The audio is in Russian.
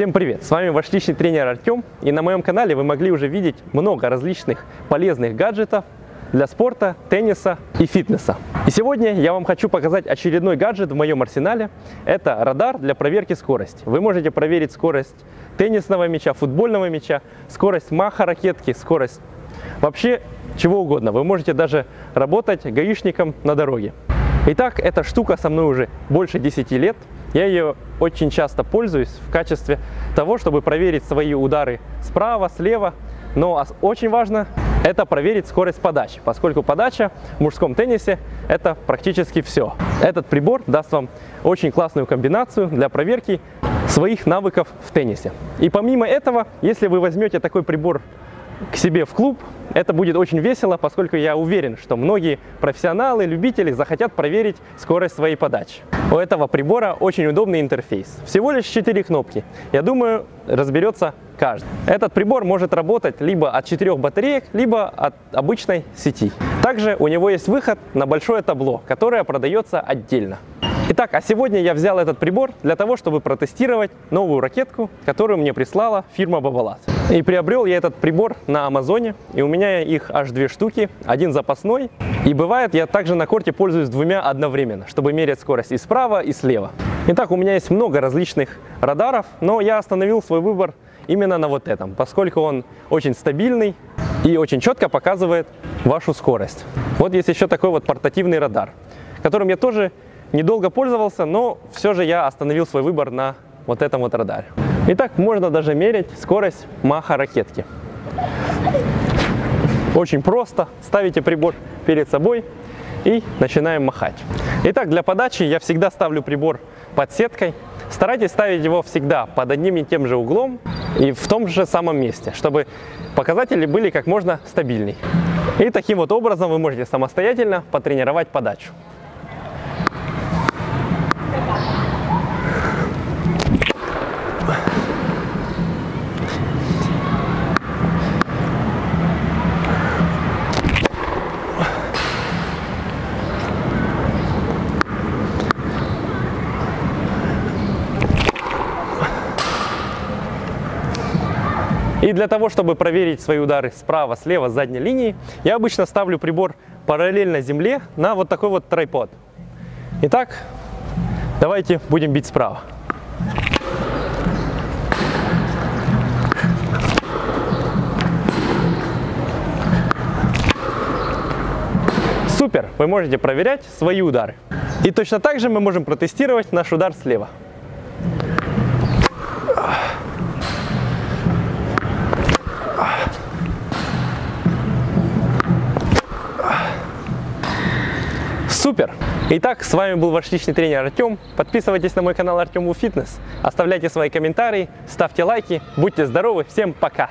Всем привет! С вами ваш личный тренер Артем. И на моем канале вы могли уже видеть много различных полезных гаджетов для спорта, тенниса и фитнеса. И сегодня я вам хочу показать очередной гаджет в моем арсенале. Это радар для проверки скорости. Вы можете проверить скорость теннисного мяча, футбольного мяча, скорость маха ракетки, скорость вообще чего угодно. Вы можете даже работать гаишником на дороге. Итак, эта штука со мной уже больше 10 лет. Я ее очень часто пользуюсь в качестве того, чтобы проверить свои удары справа, слева. Но очень важно это проверить скорость подачи, поскольку подача в мужском теннисе это практически все. Этот прибор даст вам очень классную комбинацию для проверки своих навыков в теннисе. И помимо этого, если вы возьмете такой прибор к себе в клуб, это будет очень весело, поскольку я уверен, что многие профессионалы, любители захотят проверить скорость своей подачи. У этого прибора очень удобный интерфейс. Всего лишь 4 кнопки. Я думаю, разберется каждый. Этот прибор может работать либо от 4 батареек, либо от обычной сети. Также у него есть выход на большое табло, которое продается отдельно. Итак, а сегодня я взял этот прибор для того, чтобы протестировать новую ракетку, которую мне прислала фирма Бабалат. И приобрел я этот прибор на Амазоне, и у меня их аж две штуки, один запасной. И бывает, я также на корте пользуюсь двумя одновременно, чтобы мерять скорость и справа, и слева. Итак, у меня есть много различных радаров, но я остановил свой выбор именно на вот этом, поскольку он очень стабильный и очень четко показывает вашу скорость. Вот есть еще такой вот портативный радар, которым я тоже недолго пользовался, но все же я остановил свой выбор на вот этом вот радаре. Итак, можно даже мерить скорость маха ракетки. Очень просто. Ставите прибор перед собой и начинаем махать. Итак, для подачи я всегда ставлю прибор под сеткой. Старайтесь ставить его всегда под одним и тем же углом и в том же самом месте, чтобы показатели были как можно стабильней. И таким вот образом вы можете самостоятельно потренировать подачу. И для того, чтобы проверить свои удары справа, слева, задней линии, я обычно ставлю прибор параллельно земле на вот такой вот трайпод. Итак, давайте будем бить справа. Супер! Вы можете проверять свои удары. И точно так же мы можем протестировать наш удар слева. Супер! Итак, с вами был ваш личный тренер Артем. Подписывайтесь на мой канал Артему Фитнес, оставляйте свои комментарии, ставьте лайки, будьте здоровы, всем пока!